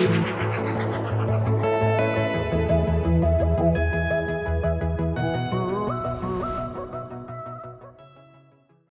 you.